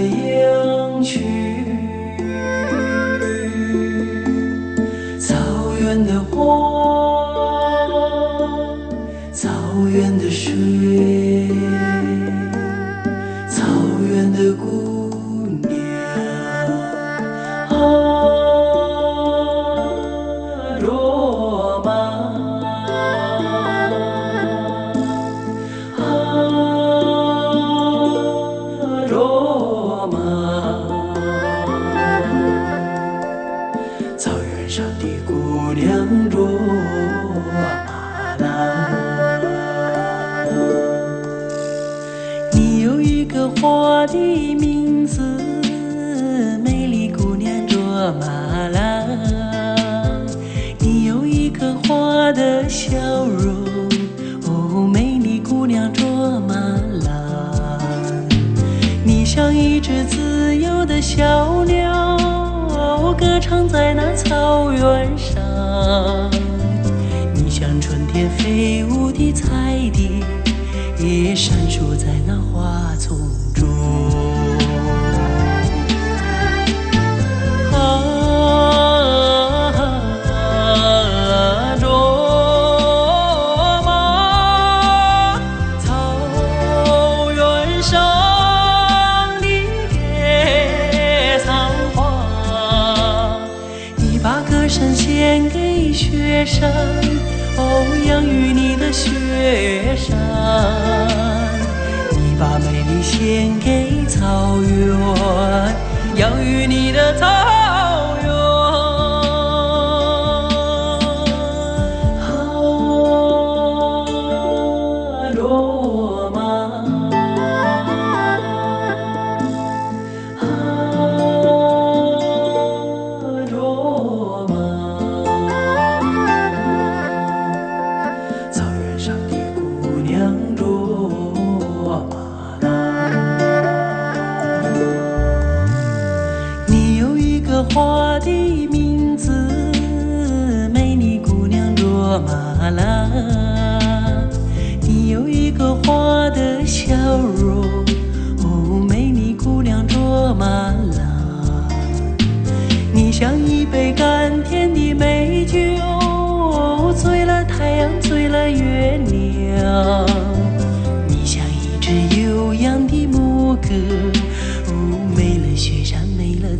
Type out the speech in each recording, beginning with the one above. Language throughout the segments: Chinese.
迎去，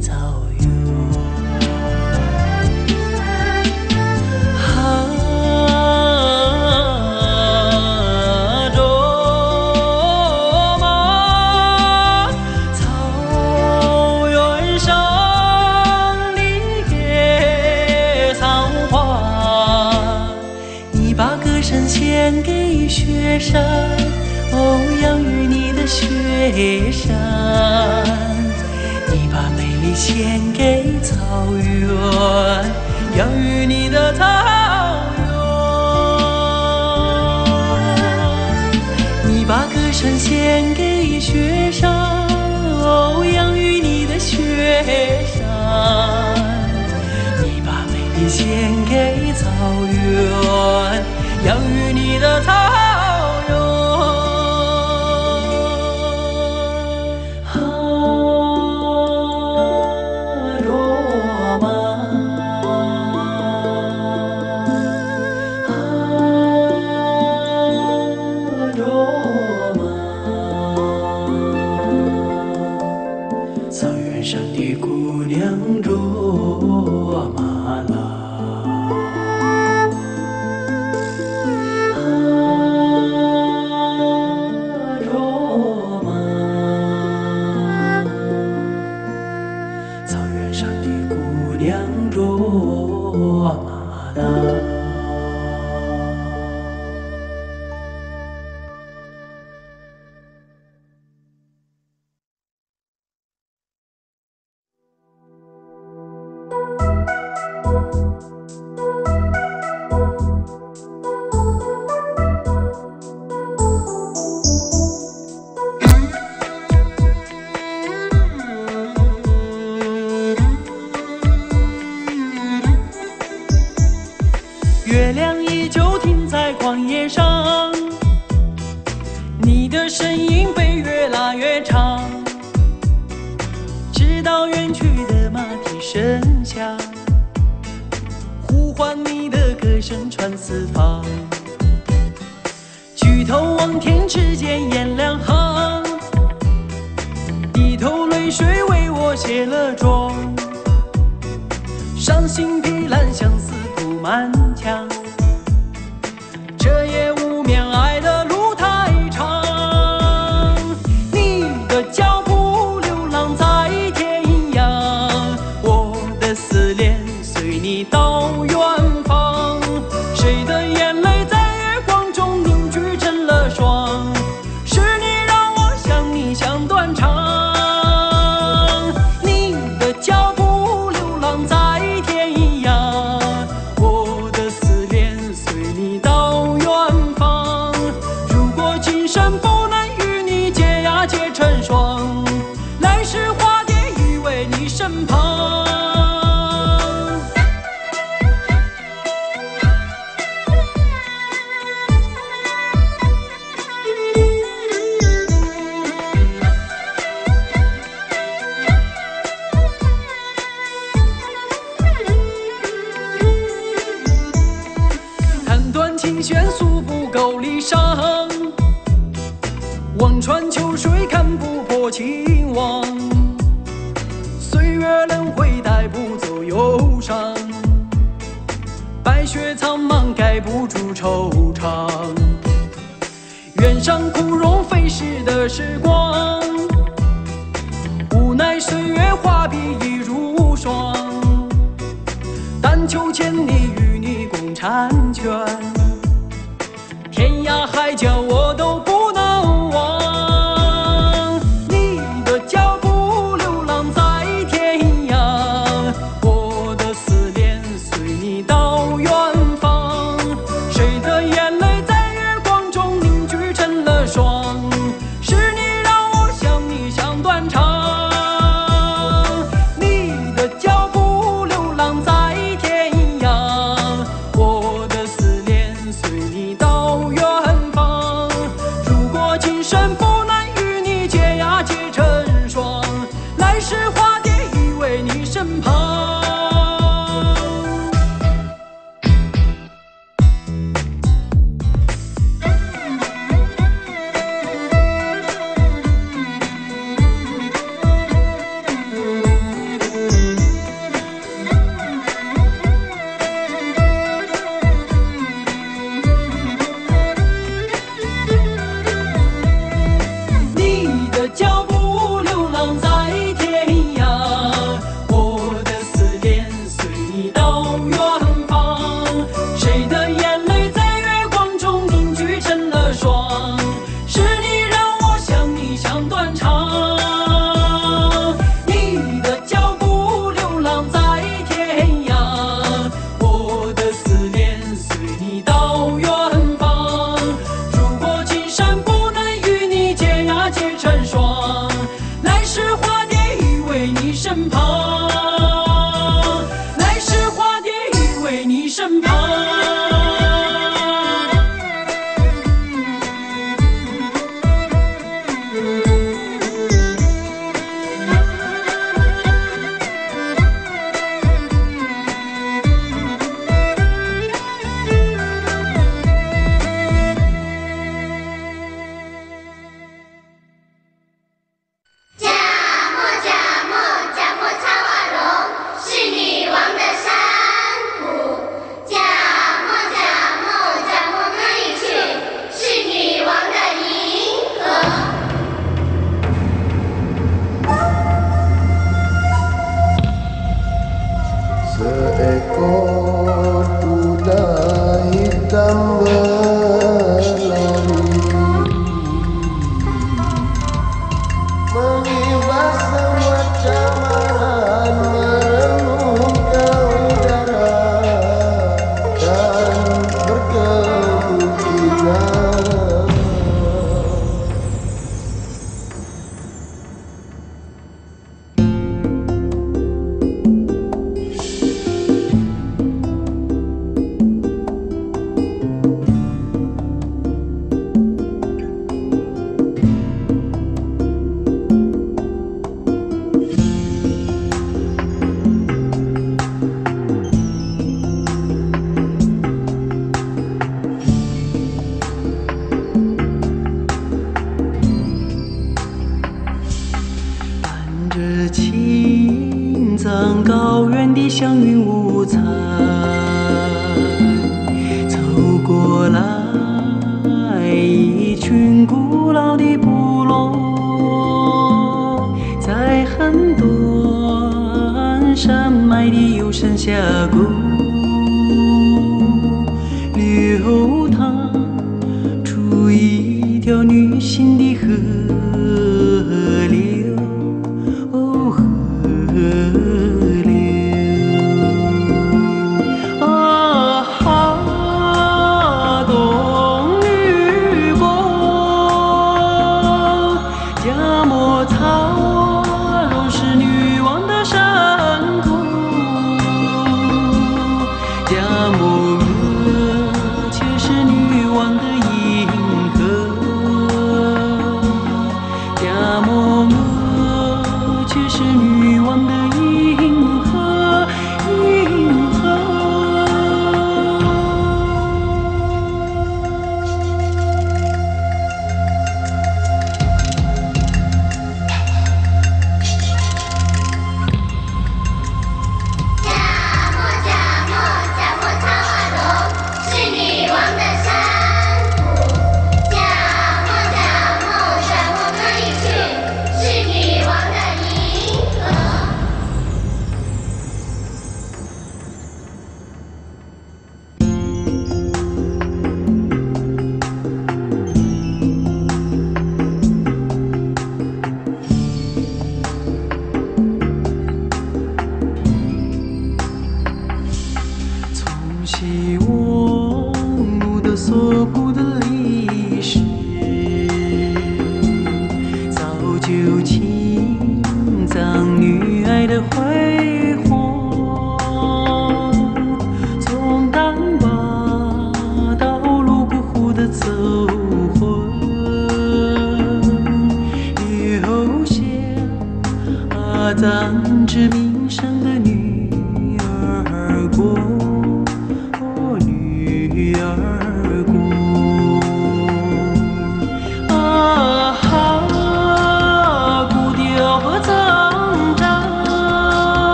草原。思念随你到。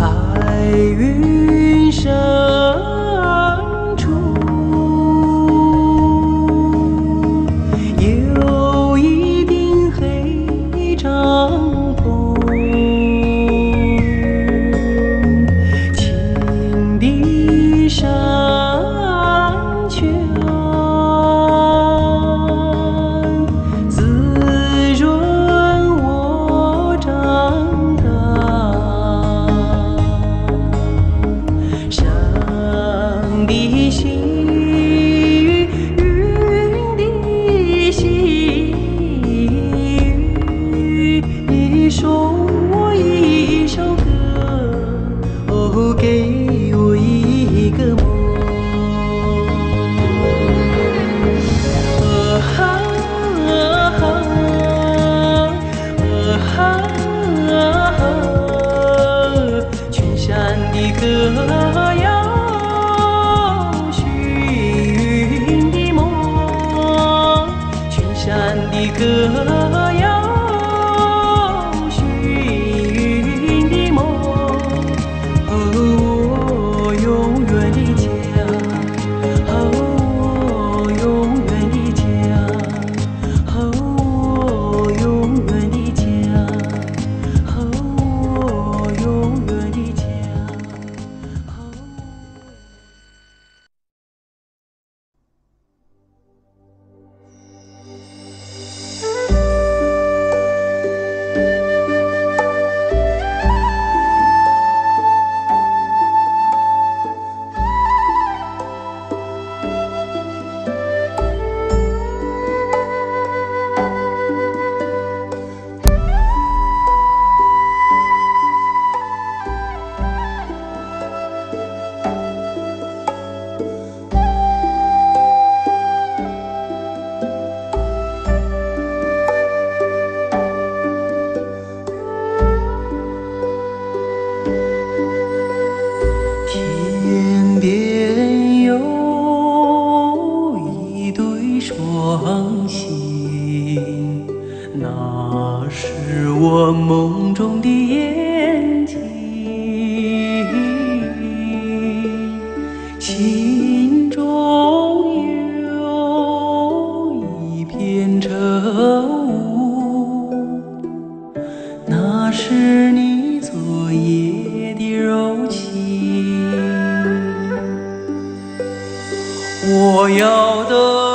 白云生我要的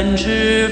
展翅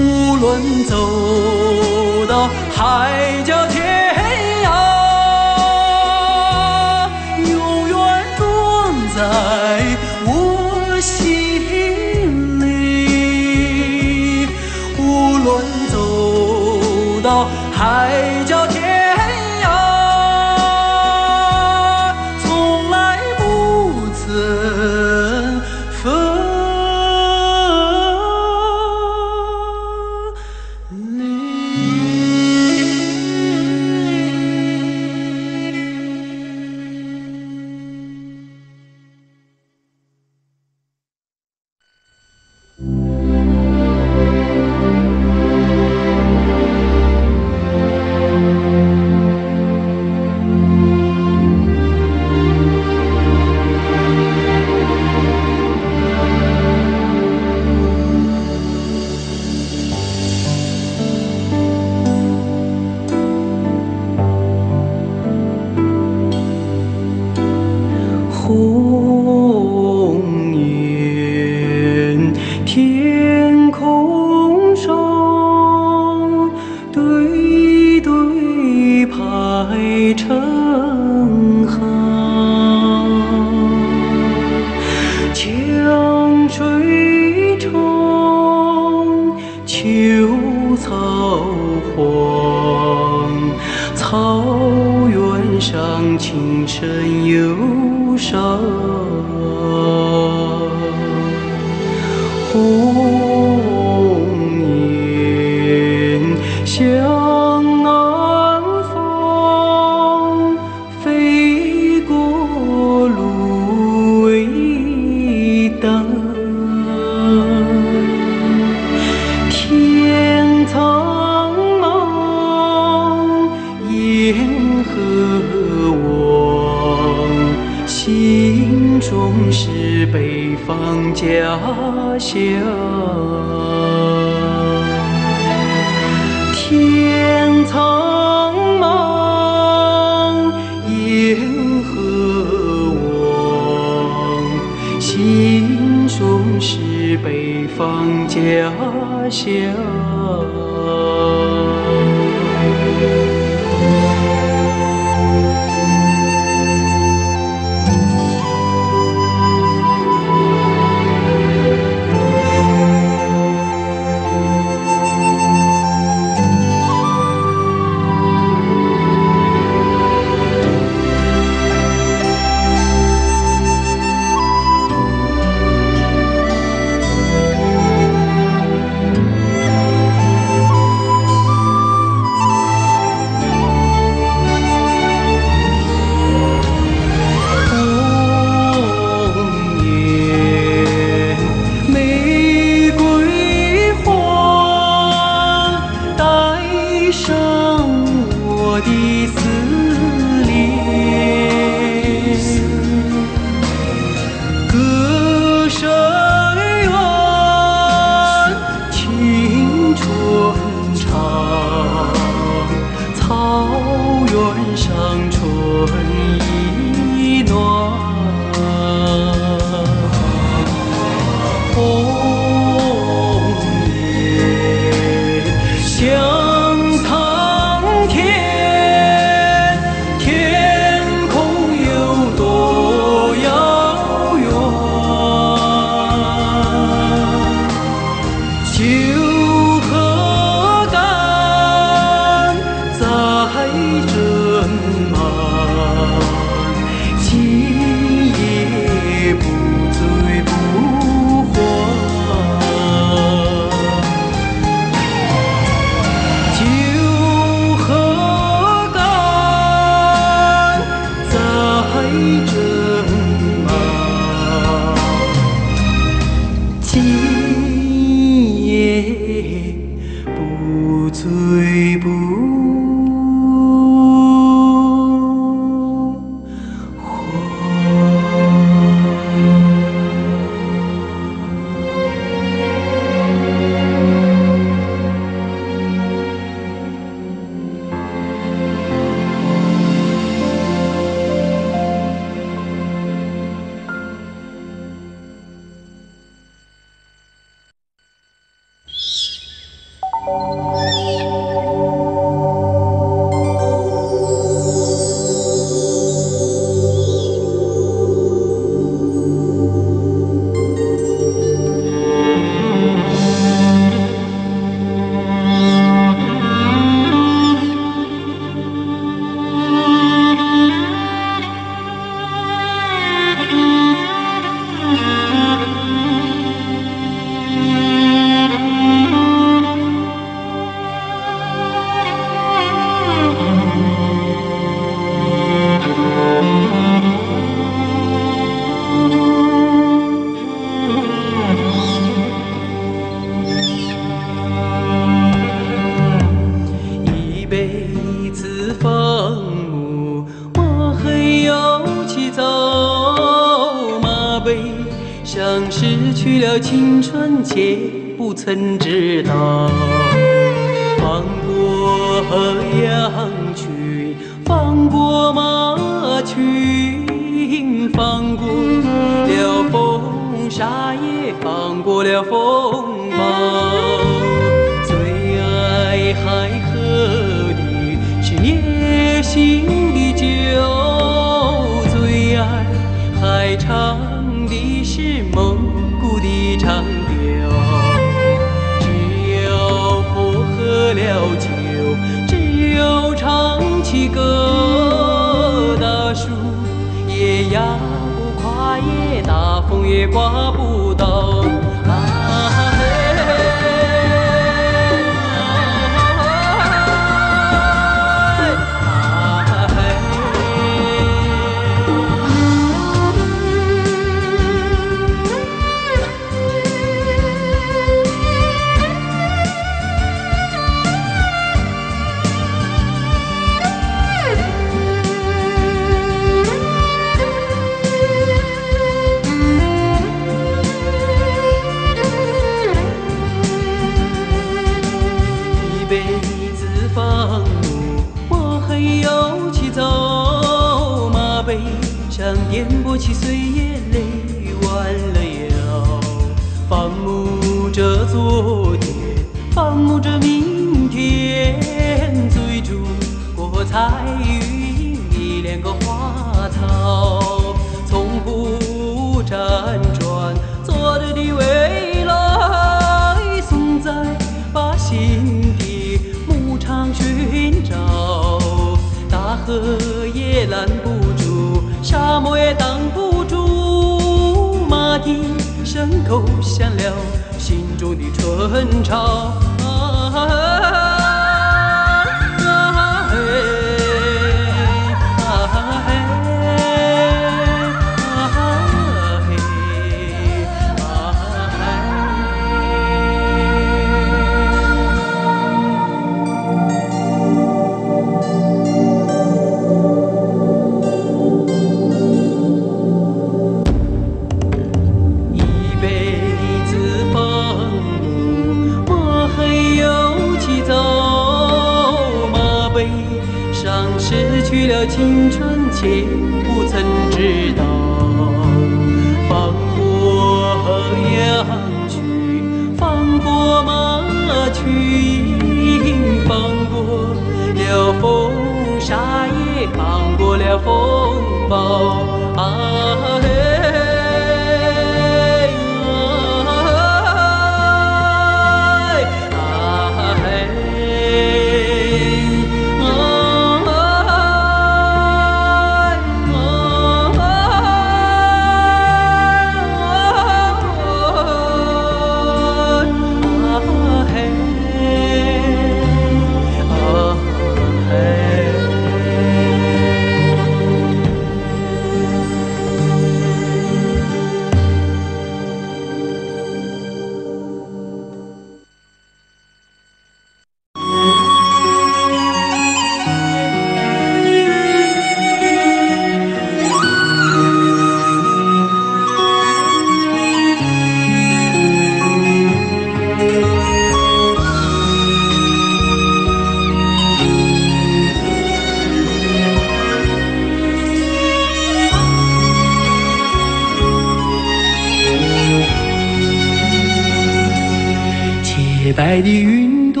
白的云朵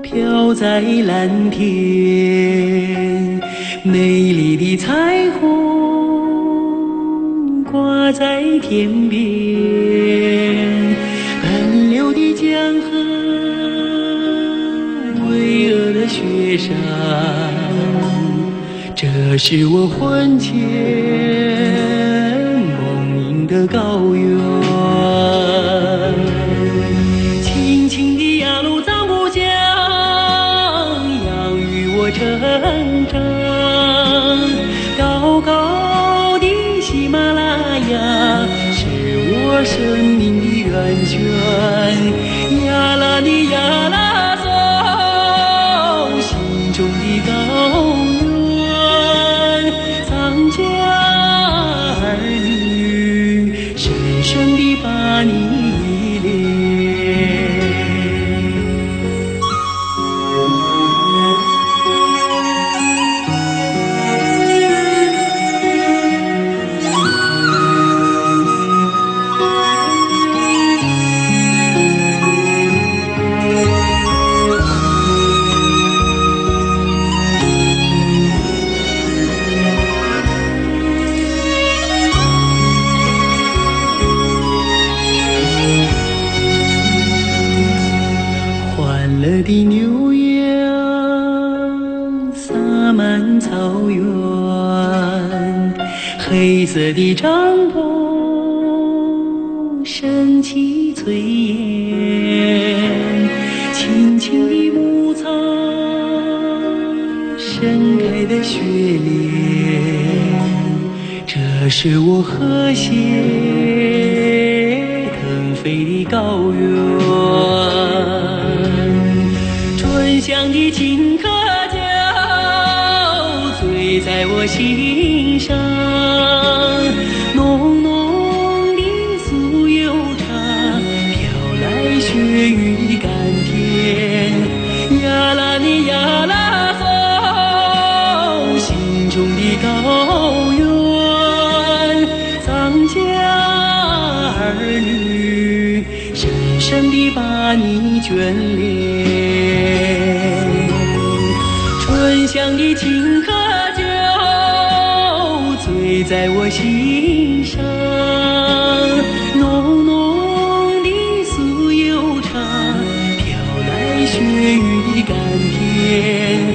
飘在蓝天，美丽的彩虹挂在天边，奔流的江河，巍峨的雪山，这是我魂牵梦萦的高原。good. 是我和谐腾飞的高原醇香的青稞酒醉在我心在我心上浓浓的酥油茶飘来雪域的甘甜。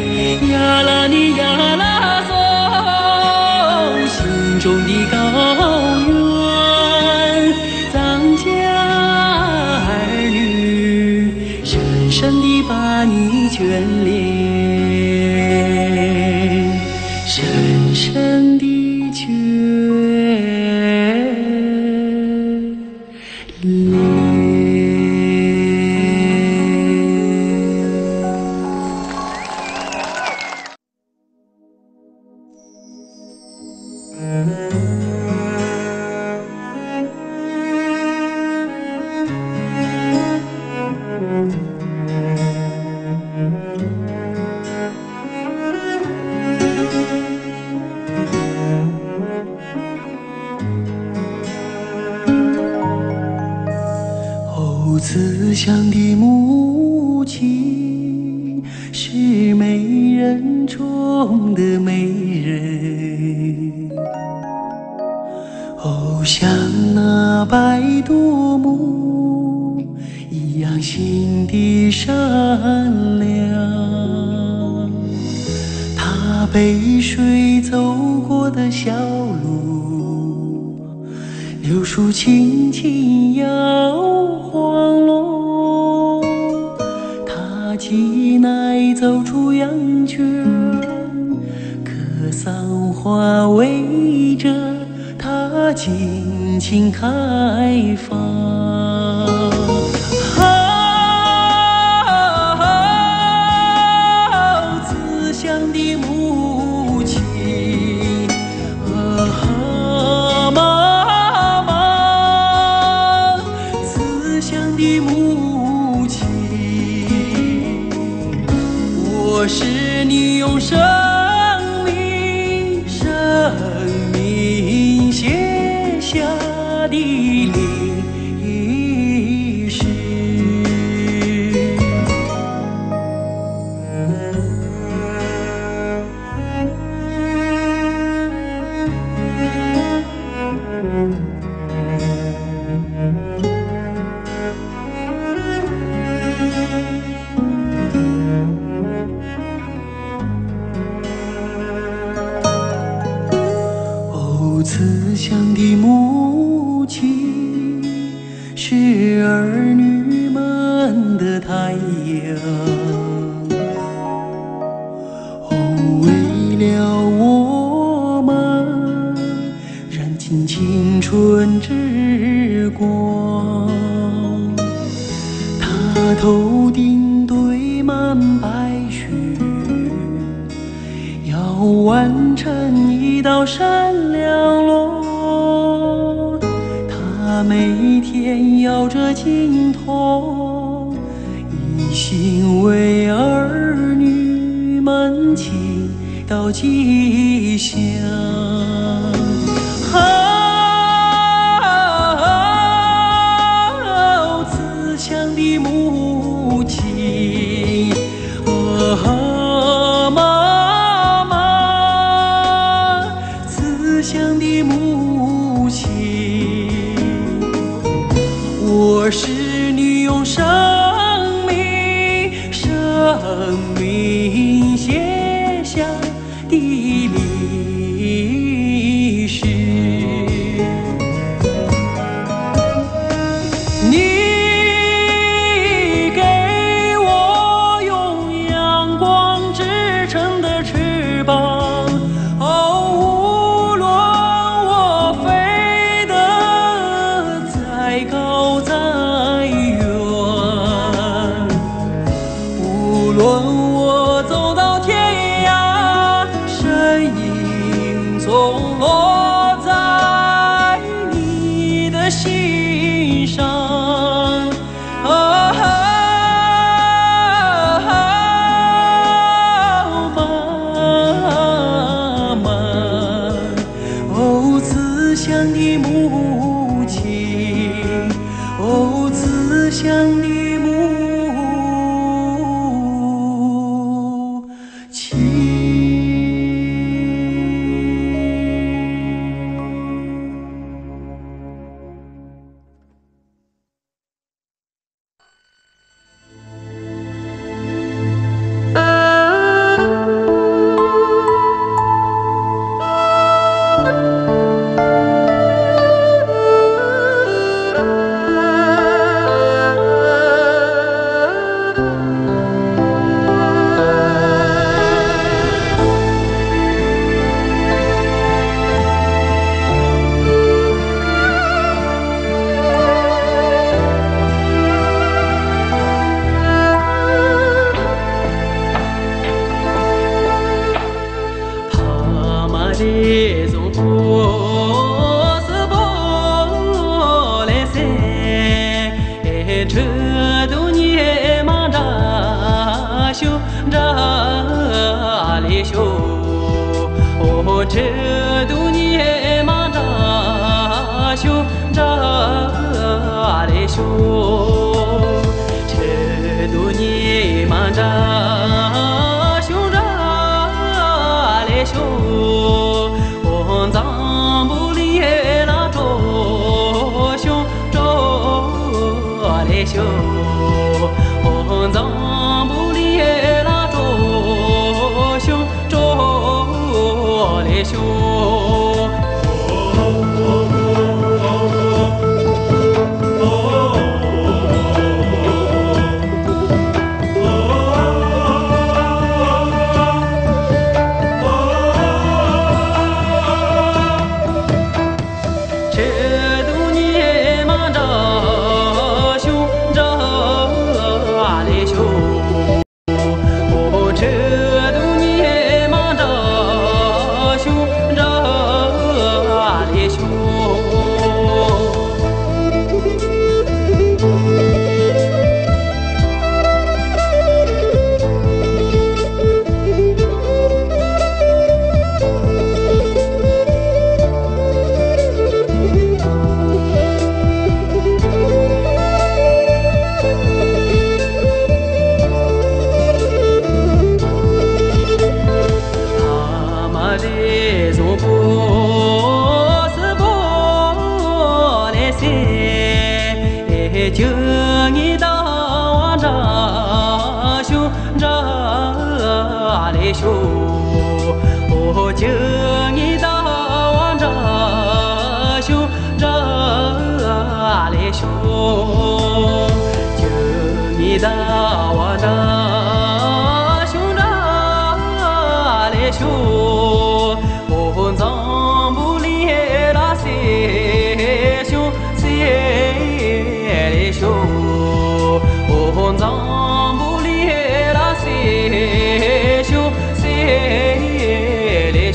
慈祥的母亲。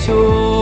些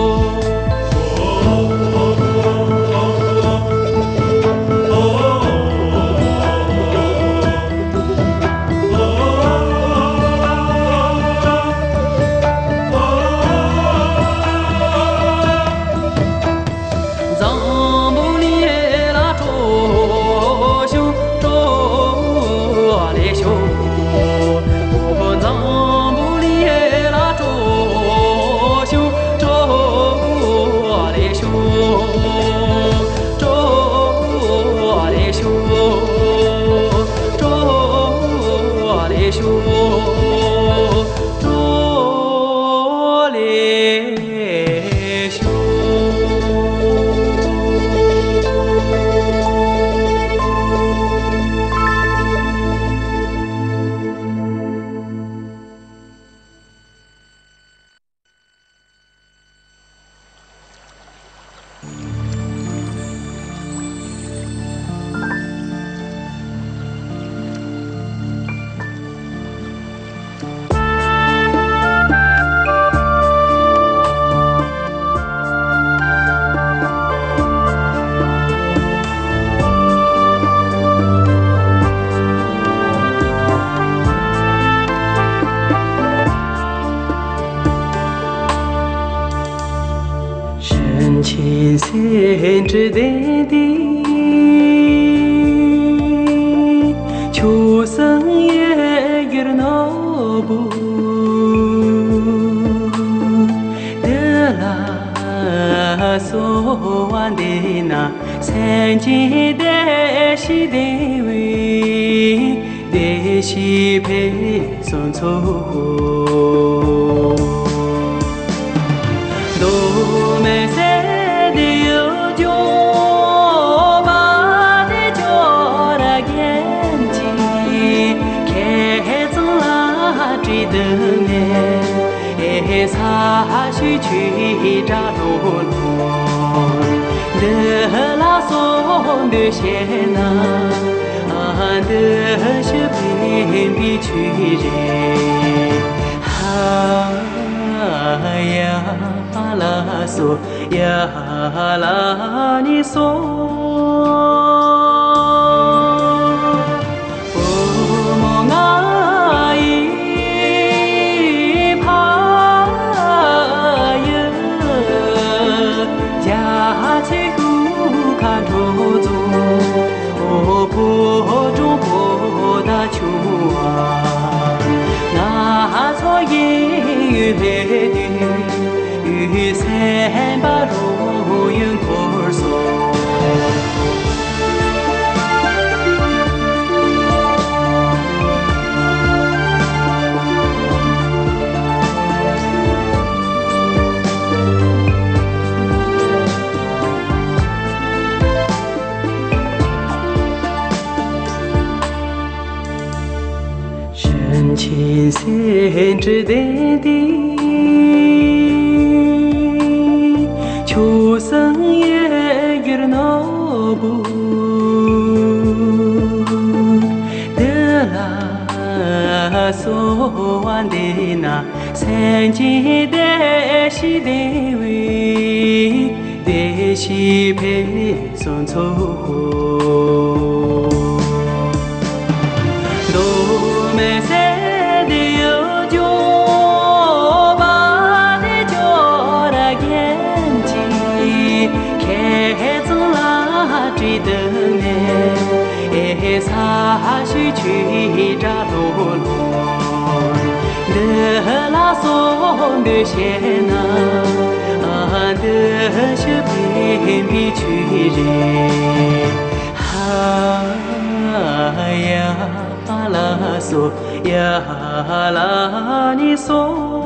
yu sen ba ru yun kor so hendri dendi chu sang ye gyur no bu de la so wan de na sen ji de shi de we de shi pe son so 送的仙呐，啊，得是被你去认。啊呀，拉索呀，拉你索。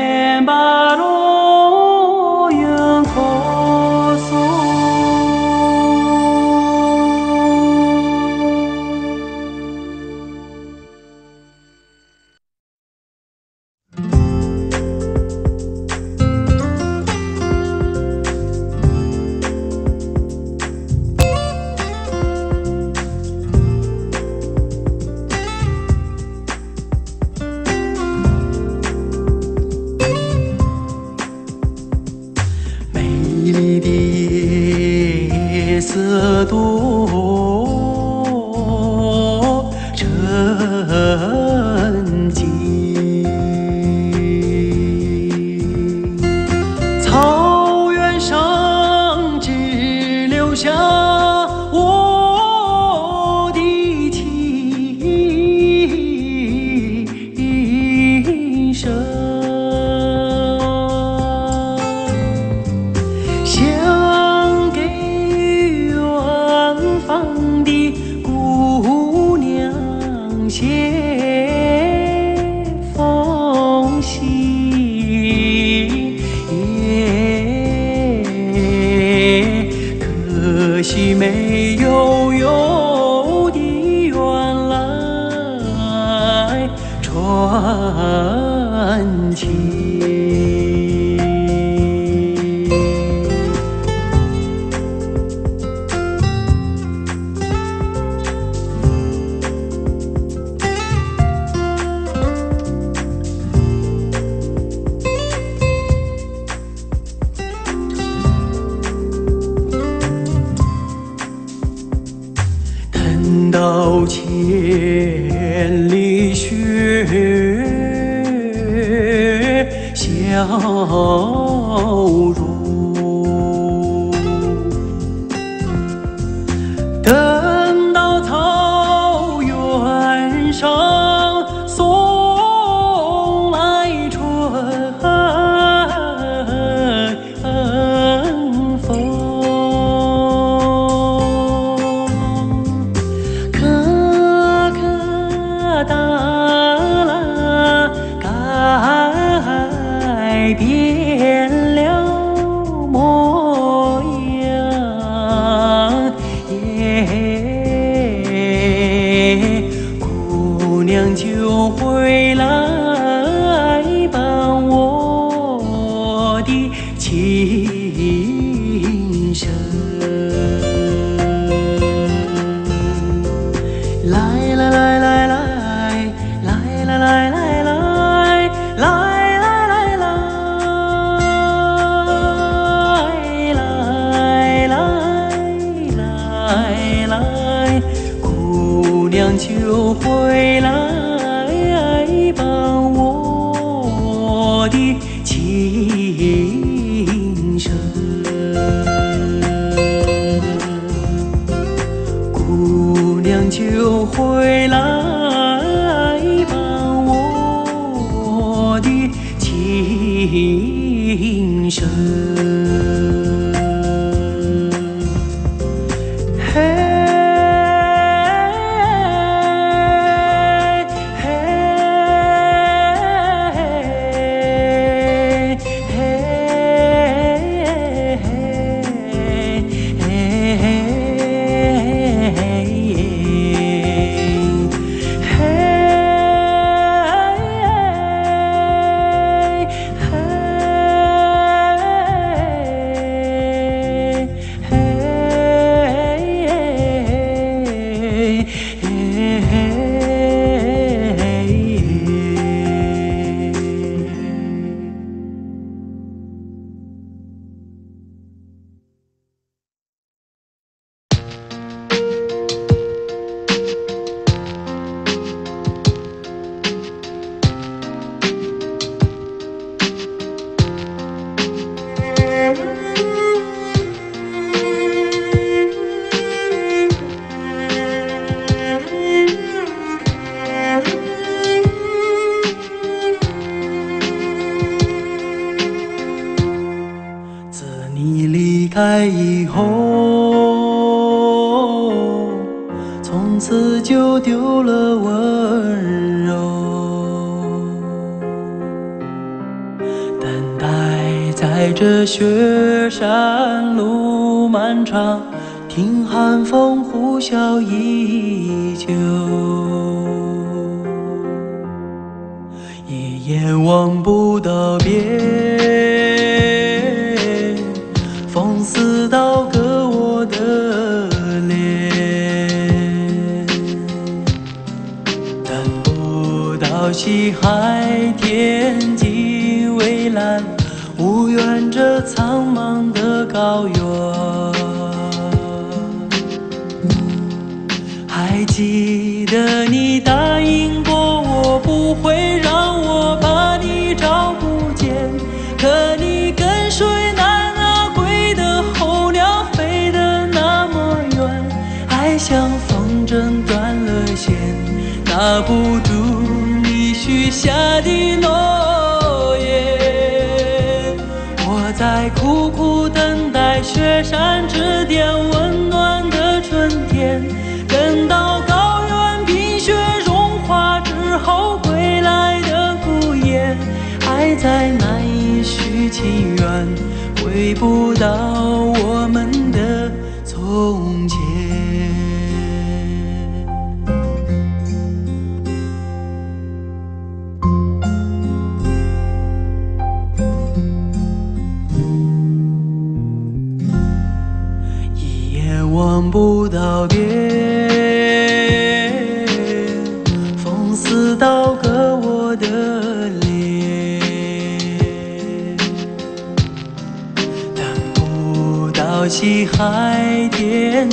Giữa 琴声苦苦等待雪山之巅温暖的春天，等到高原冰雪融化之后归来的孤雁，爱再难以续情缘，回不到我们的从前。告别风似刀割我的脸等不到西海天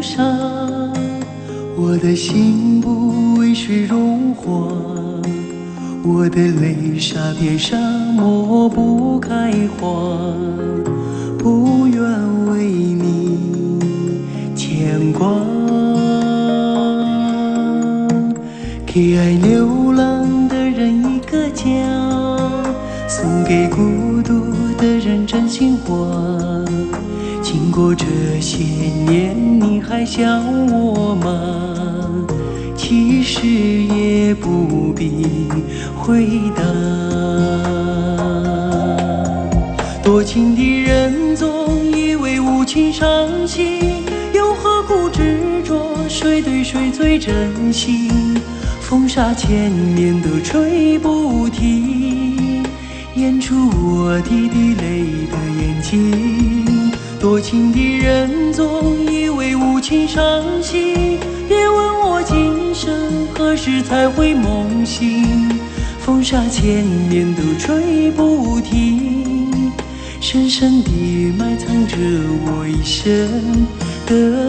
沙，我的心不为水融化，我的泪沙边沙漠不开花，不愿为你牵挂，给爱流浪的人一个家，送给孤独的人真心话。经过这些年，还想我吗？其实也不必回答。多情的人总以为无情伤心，又何苦执着？谁对谁最真心？风沙千年都吹不停，演出我滴滴泪的眼睛。多情的人总请伤心，别问我今生何时才会梦醒。风沙千年都吹不停，深深地埋藏着我一生的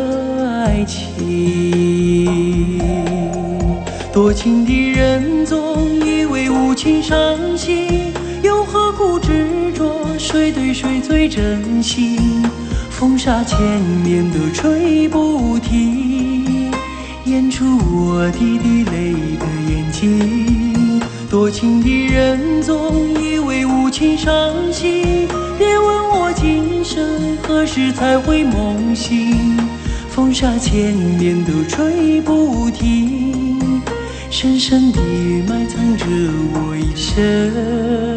千年都吹不停，演出我滴滴泪的眼睛。多情的人总以为无情伤心，别问我今生何时才会梦醒。风沙千年都吹不停，深深地埋藏着我一生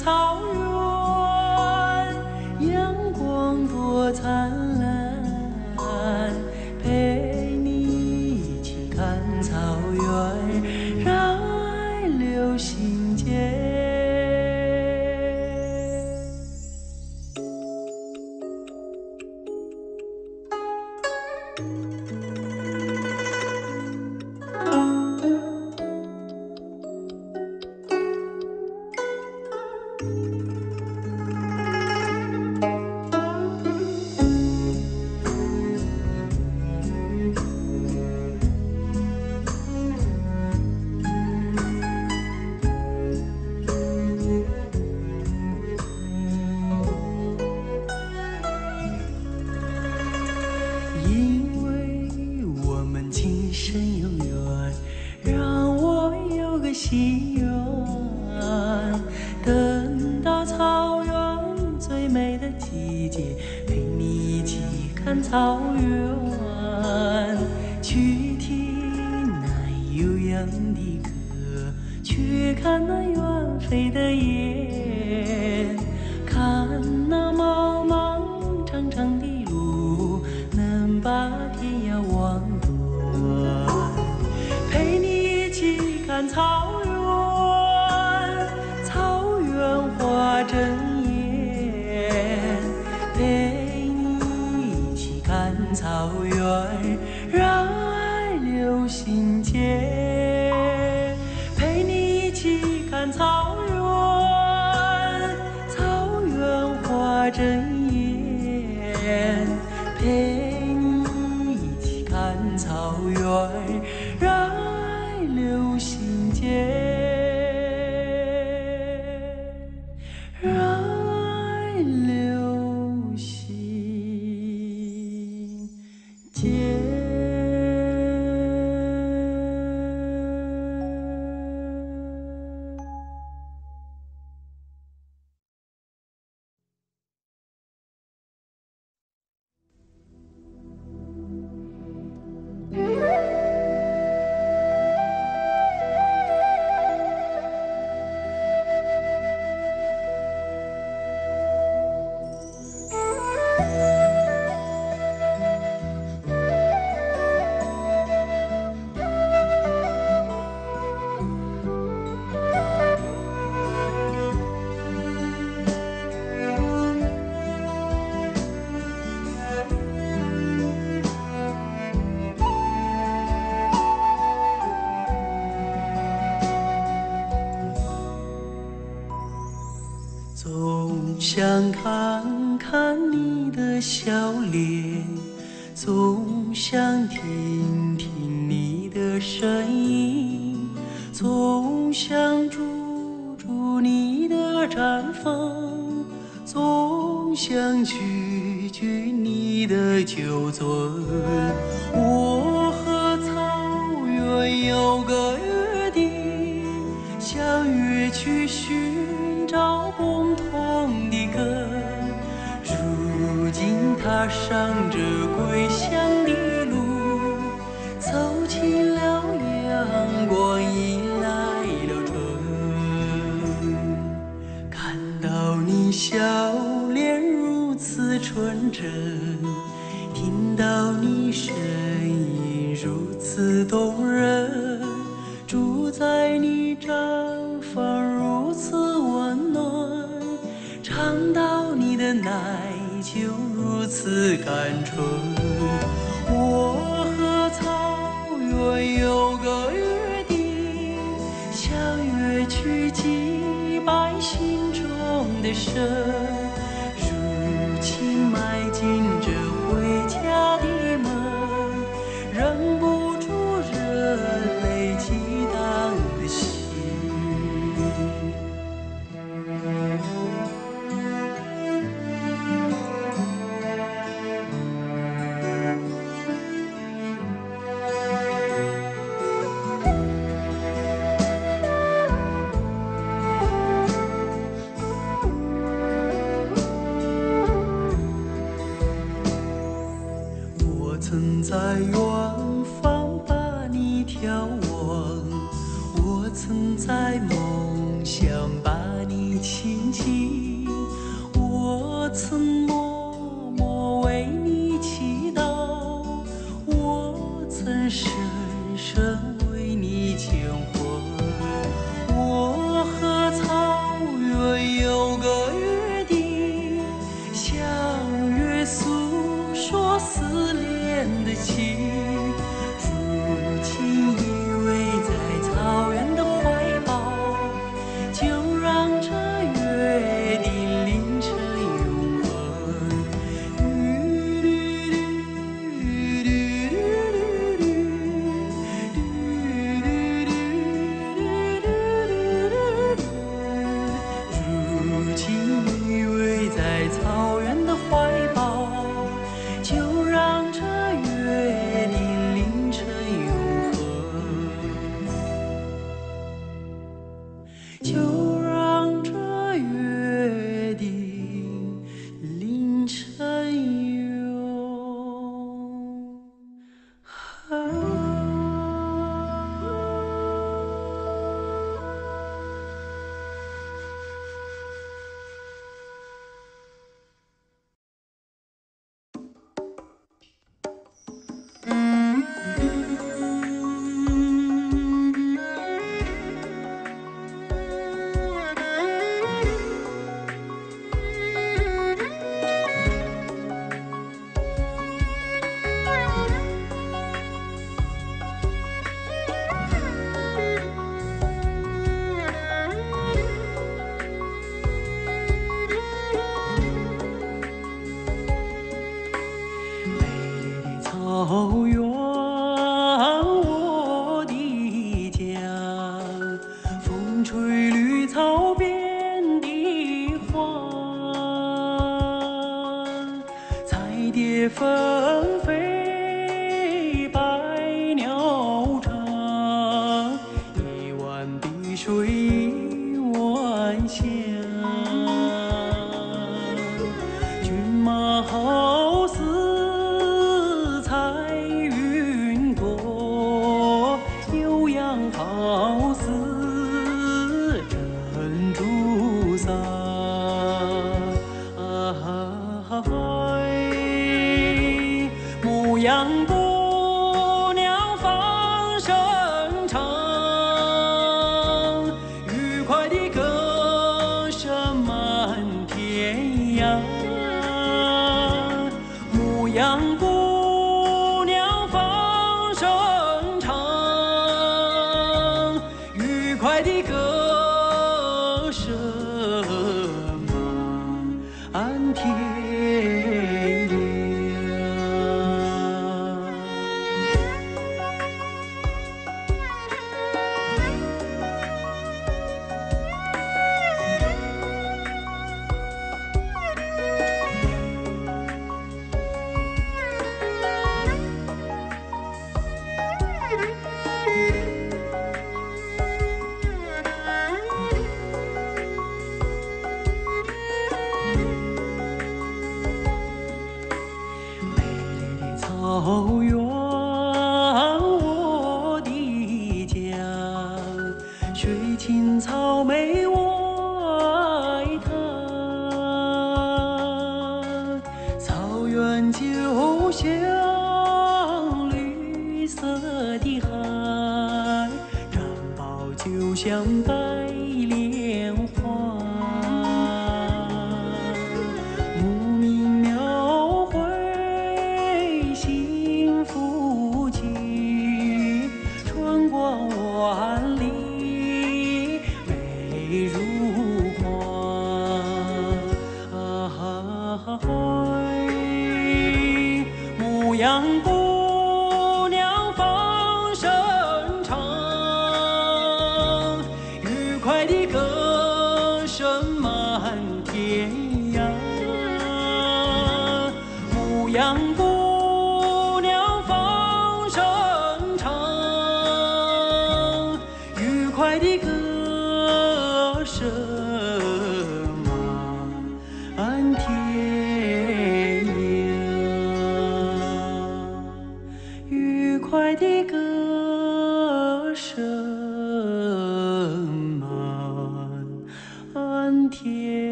草想看看你的笑脸，总想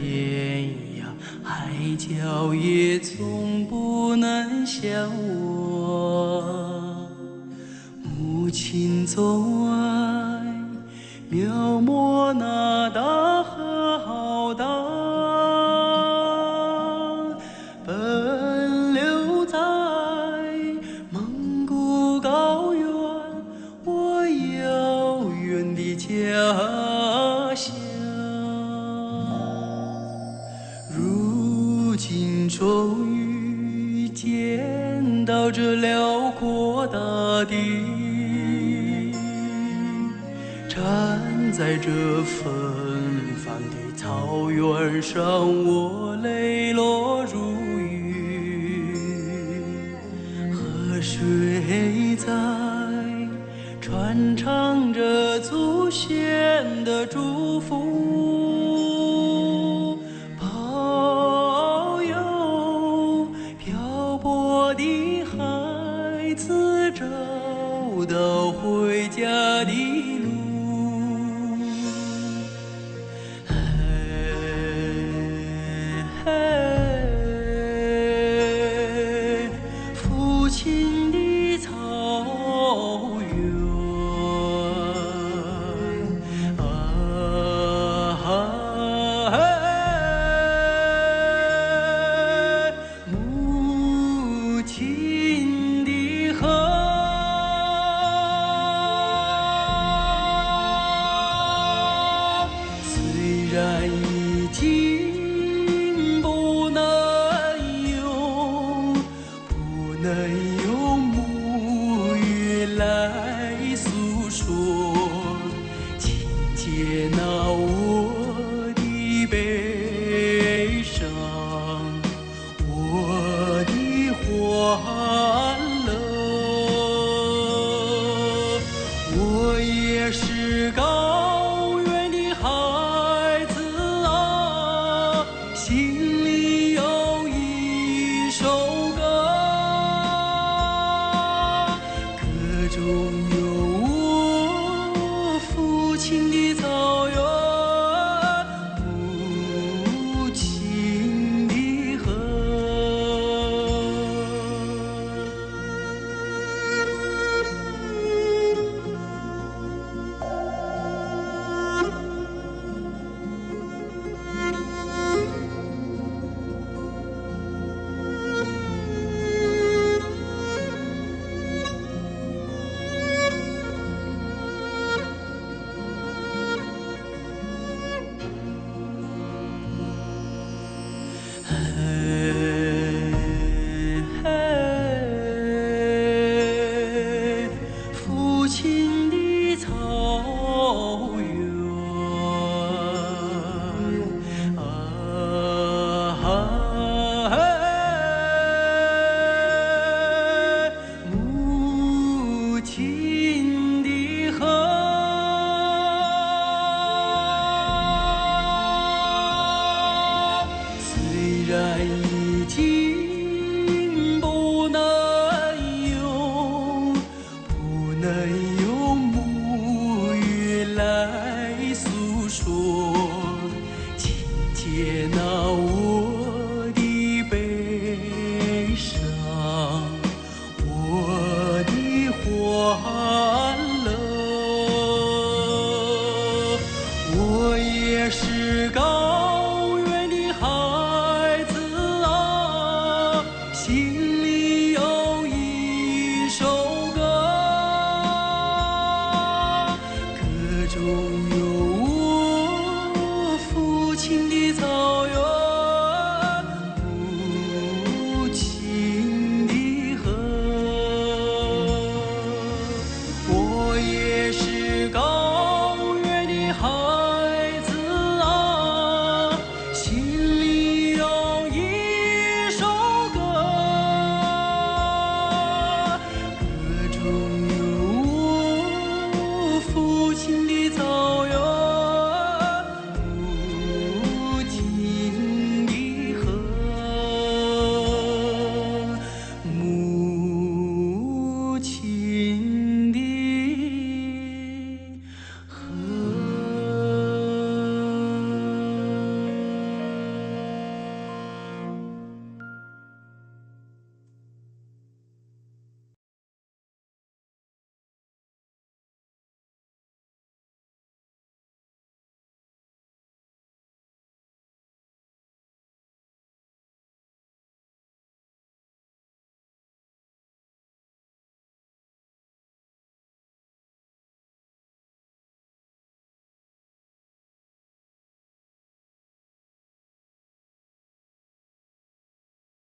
天涯海角也从不能相忘母亲总爱描摹那大河浩荡在这芬芳的草原上我